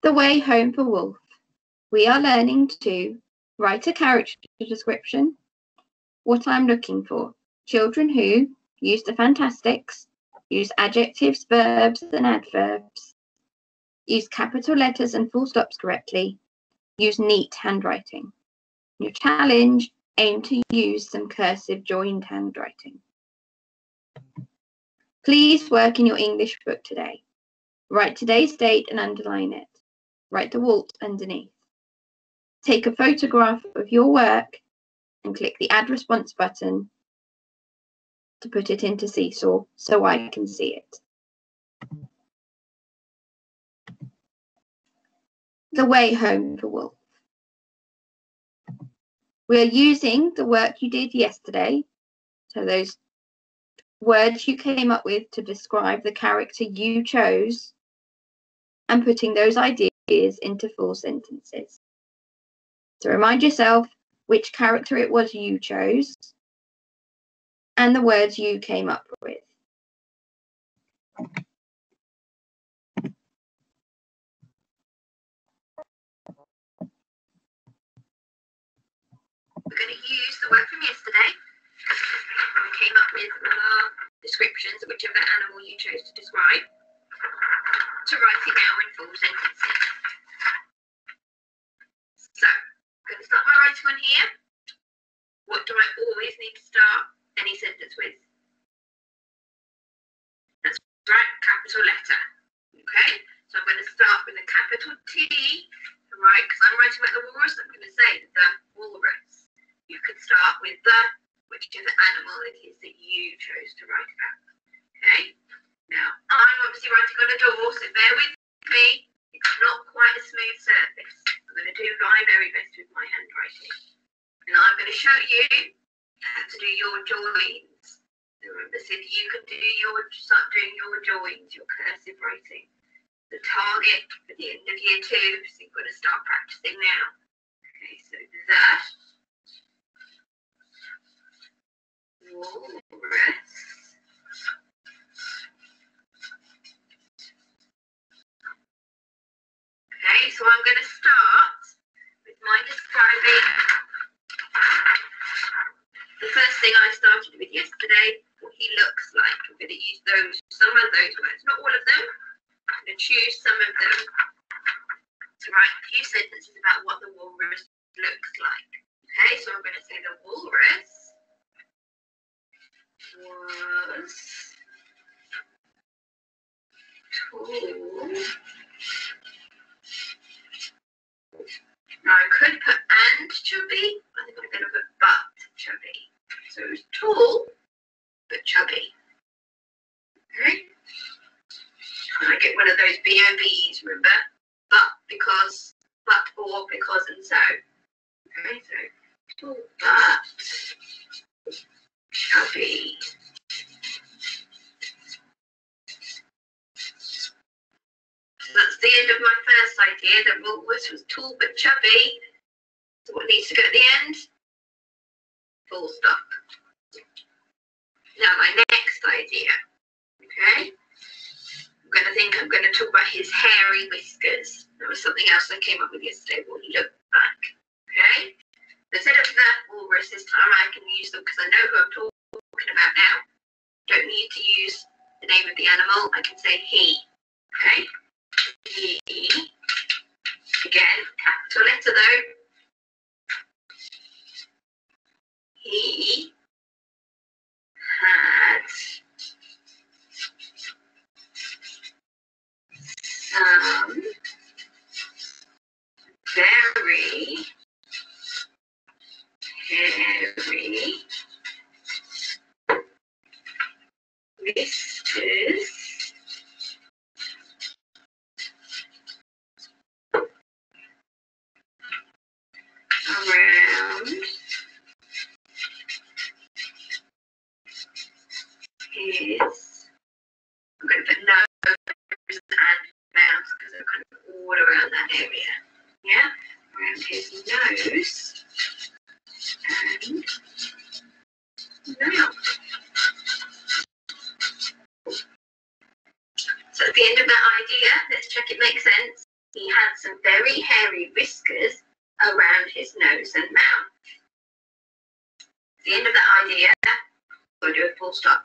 The Way Home for Wolf. We are learning to write a character description, what I'm looking for, children who use the fantastics, use adjectives, verbs, and adverbs, use capital letters and full stops correctly, use neat handwriting. Your challenge aim to use some cursive joined handwriting. Please work in your English book today. Write today's date and underline it. Write the WALT underneath. Take a photograph of your work and click the Add Response button to put it into Seesaw so I can see it. The Way Home for Wolf. We are using the work you did yesterday, so those words you came up with to describe the character you chose, and putting those ideas into full sentences. So remind yourself which character it was you chose and the words you came up with. We're going to use the work from yesterday. We came up with descriptions of whichever animal you chose to describe to write it now in full sentences. So, I'm going to start my writing on here. What do I always need to start any sentence with? That's right, capital letter. Okay, so I'm going to start with a capital T, right, because I'm writing about the walrus, I'm going to say the walrus. You could start with the, whichever animal it is that you chose to write about. Obviously writing on a door, so bear with me. It's not quite a smooth surface. I'm going to do my very best with my handwriting. And I'm going to show you how to do your joins. Remember, so you can do your, start doing your joins, your cursive writing. The target for the end of year two, so you've got to start practicing now. Okay, so that to write a few sentences about what the walrus looks like. Okay, so I'm going to say the walrus was tall Now I could put and chubby. I think I'm going to put but chubby. So it was tall but chubby. Okay. And I get BOBs, remember? But because, but or because and so. Okay, so but chubby. that's the end of my first idea. The walrus was tall but chubby. So what needs to go at the end? Full stop. Now my next idea. Okay. I'm going to think I'm going to talk about his hairy whiskers. That was something else I came up with yesterday, he looked like. Okay. Instead of the walrus this time, I can use them because I know who I'm talking about now. Don't need to use the name of the animal. I can say he. Put nose and mouth because around that area. Yeah, around his nose some very hairy whiskers around his nose and mouth. the end of that idea. We'll do a full stop.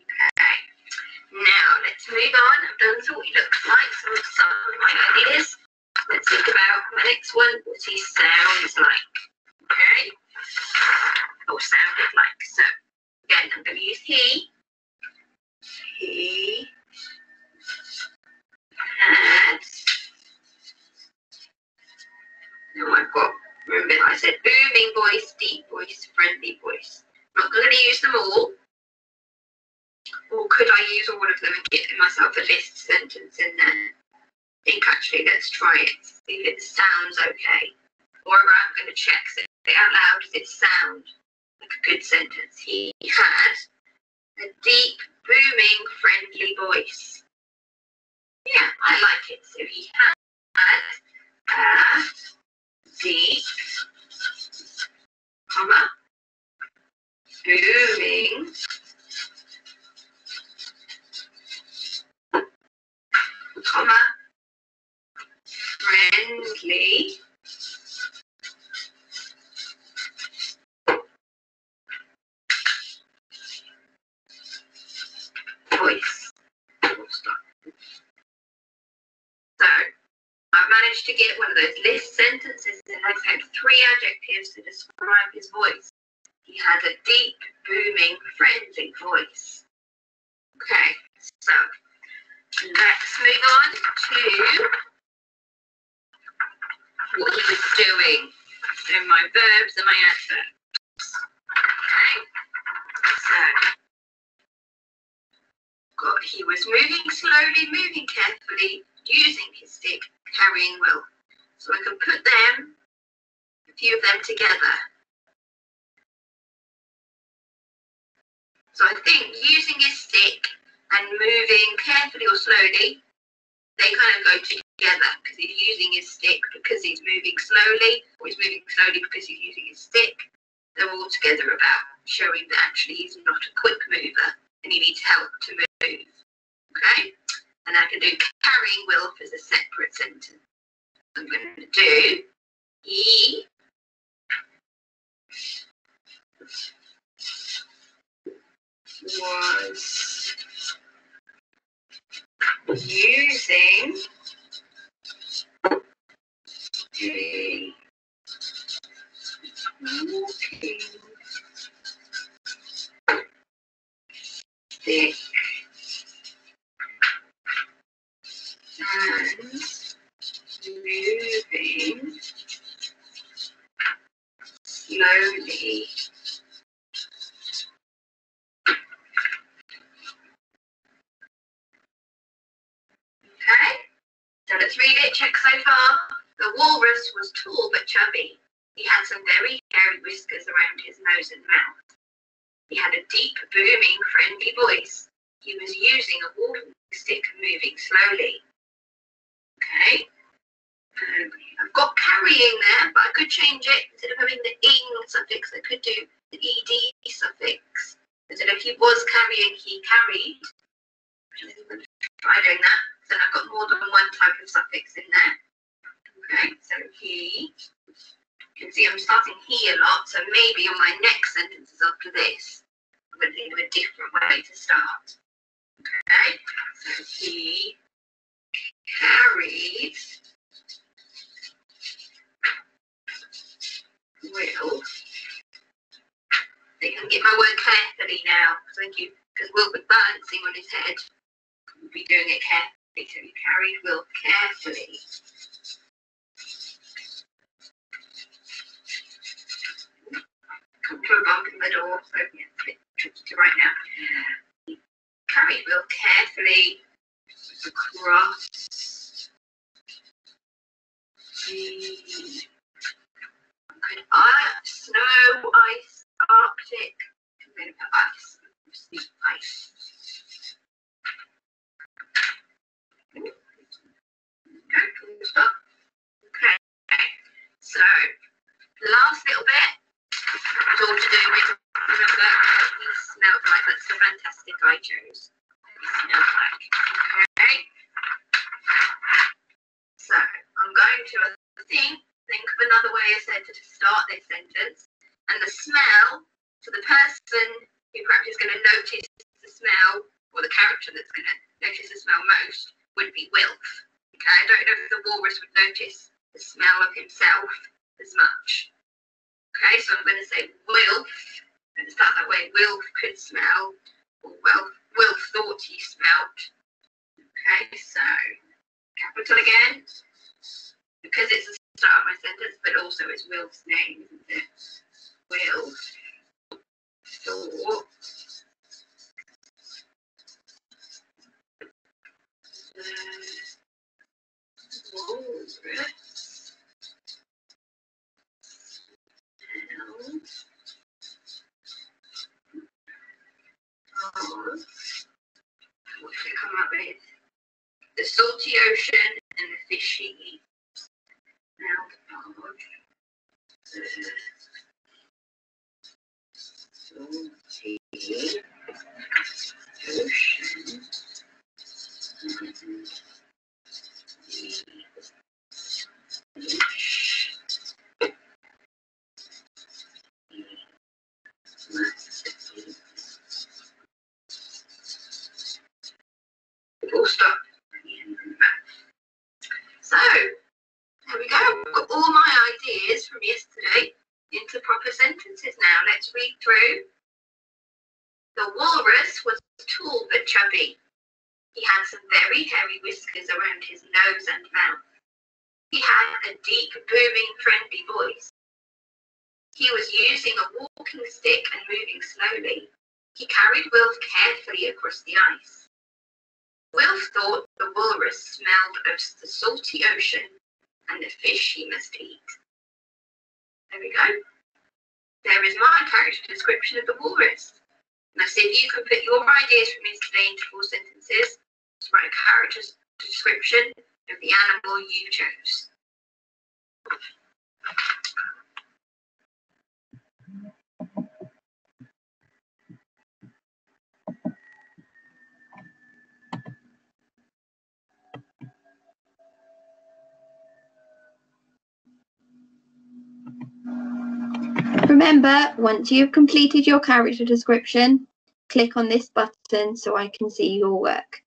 Okay. Now let's move on. I've done so what he looks like, some of some of my ideas. Let's think about the next one, what he sounds like. Okay? Or sounded like. So again, I'm going to use he. He had. Now I've got, remember I said booming voice, deep voice, friendly voice. I'm not going to use them all. Or could I use all of them and get myself a list sentence in there? I think actually let's try it, see if it sounds okay. Or I'm going to check, it out loud, does it sound like a good sentence? He had a deep, booming, friendly voice. Yeah, I like it. So he booming, comma, friendly, voice. So I've managed to get one of those list sentences and I've had three adjectives to describe his voice. He had a deep, booming, friendly voice. Okay, so let's move on to what he was doing. So my verbs and my adverbs. Okay, so he was moving slowly, moving carefully, using his stick, carrying Wilf. So I can put them, a few of them together. So I think using his stick and moving carefully or slowly, they kind of go together because he's using his stick because he's moving slowly, or he's moving slowly because he's using his stick. They're all together about showing that actually he's not a quick mover and he needs help to move. Okay? And I can do carrying Wilf as a separate sentence. I'm going to do he was using a walking stick and moving slowly Okay, so let's read it. Check so far. The walrus was tall but chubby. He had some very hairy whiskers around his nose and mouth. He had a deep, booming, friendly voice. He was using a walking stick, moving slowly. Okay. Um, I've got carrying there, but I could change it. Instead of having the ing suffix, I could do the ed suffix. Instead of he was carrying, he carried. i Try doing that. So I've got more than one type of suffix in there. Okay, so he. You can see I'm starting he a lot, so maybe on my next sentences after this, I'm going to think of a different way to start. Okay, so he carried Wilf. I can get my word carefully now. Thank you. Because Wilf was balancing on his head. We'll be doing it carefully. He carried Wilf carefully. Come to a bump in the door, so yeah, it's a bit tricky to write now. He carried Wilf carefully across the could ice, snow, ice, Arctic. I'm going to put ice, obviously ice. Okay, stop. Okay, so last little bit is all to do with remember he smelled like that's the fantastic I chose. He smelled like. Okay. going to, think, think of another way of to start this sentence. And the smell, so the person who perhaps is going to notice the smell, or the character that's going to notice the smell most, would be Wilf. Okay, I don't know if the walrus would notice the smell of himself as much. Okay, so I'm going to say Wilf, and start that way. Wilf could smell, Wilf, Wilf thought he smelt. Okay, so capital again, because it's the start of my sentence, but also it's Wilf's name, isn't it? Wilf thought. Uh, the walrus smelled of what come up with? The salty ocean and the fishy smelled of the salty ocean through. The walrus was tall but chubby. He had some very hairy whiskers around his nose and mouth. He had a deep, booming, friendly voice. He was using a walking stick and moving slowly. He carried Wilf carefully across the ice. Wilf thought the walrus smelled of the salty ocean and the fish he must eat. There we go. There is my character description of the walrus. Now see if you can put your ideas from yesterday into four sentences. Just write a character description of the animal you chose. Remember, once you've completed your character description, click on this button so I can see your work.